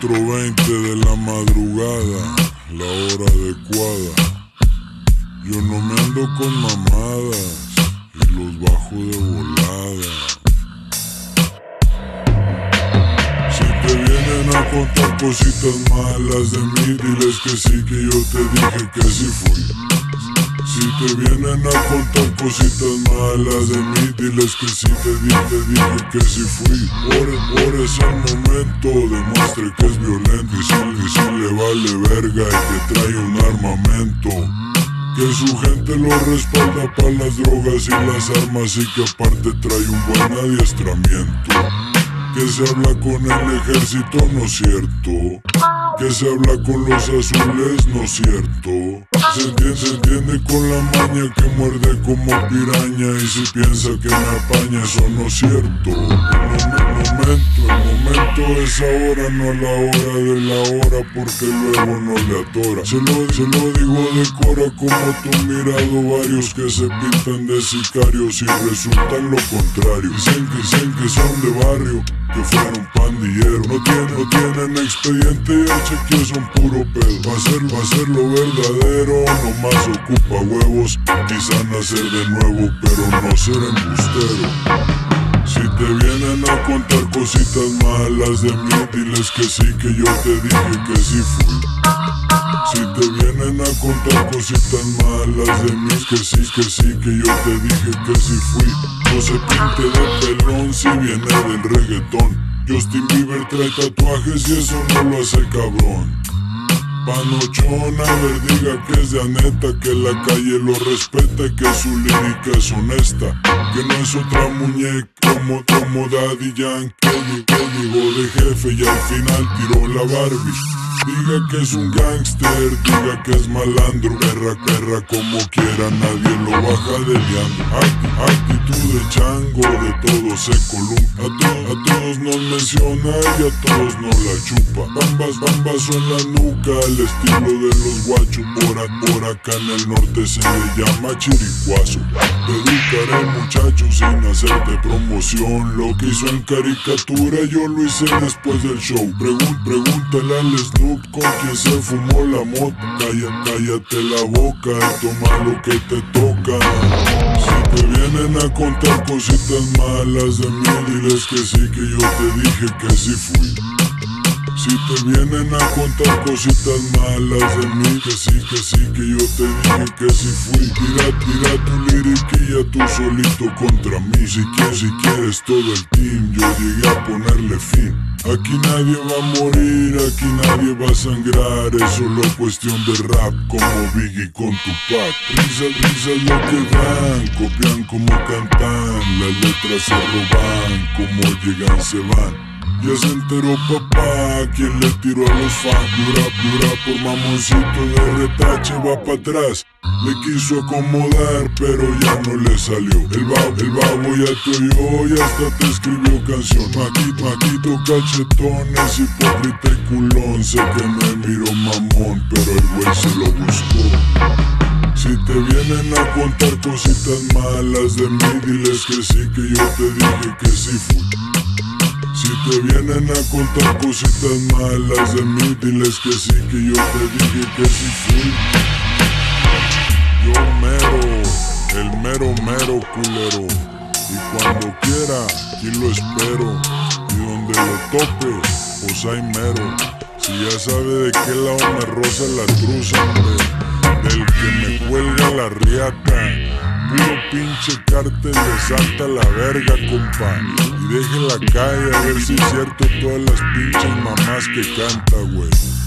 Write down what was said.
4.20 de la madrugada, la hora adecuada. Yo no me ando con mamadas y los bajo de volada. Si te vienen a contar cositas malas de mí, diles que sí, que yo te dije que sí fui. Si te vienen a contar cositas malas de mí, diles que sí te dije, te dije que sí fui. Por, por ese momento demuestre que es violento y si, y si le vale verga y que trae un armamento. Que su gente lo respalda para las drogas y las armas y que aparte trae un buen adiestramiento. Que se habla con el ejército, no es cierto. Que se habla con los azules, no es cierto. Se entiende, entiende con la maña que muerde como piraña. Y si piensa que me apaña, eso no es cierto. El momento, el momento es ahora, no la hora de la hora, porque luego no le atora. Se lo, se lo digo de cora como tú mirado varios que se pintan de sicarios y resultan lo contrario. Dicen que, dicen que son de barrio que fueron pandilleros. No tienen, no tienen expediente y chequeo son puro pedo. Va a ser, va a ser lo verdadero, nomás ocupa huevos. Quizá nacer de nuevo, pero no ser embustero. Si te vienen a contar cositas malas de mí, diles que sí, que yo te dije que sí fui. Si te vienen a contar cositas malas de mí, que sí, que sí, que yo te dije que sí fui. No se pinte de pelón si viene del reggaetón. Justin Bieber trae tatuajes y eso no lo hace cabrón. Panochona, a ver, diga que es de Aneta, que la calle lo respeta y que su lírica es honesta. Que no es otra muñeca como, como Daddy Yankee, que llegó de jefe y al final tiró la Barbie. Diga que es un gangster, diga que es malandro, perra, perra, como quiera, nadie lo baja de liando. Actitud de chango, de todo se columpia. A, to- a todos nos menciona y a todos nos la chupa. Bambas, bambazo en la nuca, el estilo de los guachos. Por, por acá en el norte se le llama chiricuazo. Te educaré muchacho sin hacerte promoción. Lo que hizo en caricatura yo lo hice después del show. Pregun- pregúntale al Snoop con quien se fumó la moto. Calla, cállate la boca y toma lo que te toca. Si te vienen a contar cositas malas de mí, diles que sí, que yo te dije que sí fui. Si te vienen a contar cositas malas de mí, que sí, que sí, que yo te dije que sí fui. Tira, tira tu liriquilla tú solito contra mí. Si quieres, si quieres todo el team, yo llegué a ponerle fin. Aquí nadie va a morir, aquí nadie va a sangrar. Es solo cuestión de rap, como Biggie con Tupac. Risas, risas lo que dan, copian como cantan. Las letras se roban, como llegan se van. Ya se enteró papá, quien le tiró a los fans. Dura, dura por mamoncito de retache va para atrás. Le quiso acomodar, pero ya no le salió. El babo, el babo ya te oyó y hasta te escribió canción. Maquito, maquito, cachetones, hipócrita y culón. Sé que me miró mamón, pero el güey se lo buscó. Si te vienen a contar cositas malas de mí, diles que sí, que yo te dije que sí fui. Te vienen a contar cositas malas de mí, diles que sí, que yo te dije que sí fui. Yo mero, el mero mero culero. Y cuando quiera, aquí lo espero. Y donde lo tope, pues hay mero. Si ya sabe de qué lado me roza la truza, hombre. Del que me cuelga la riata. Puro pinche cártel de Santa la verga, compa. Y deje la calle a ver si es cierto todas las pinches mamás que canta, güey.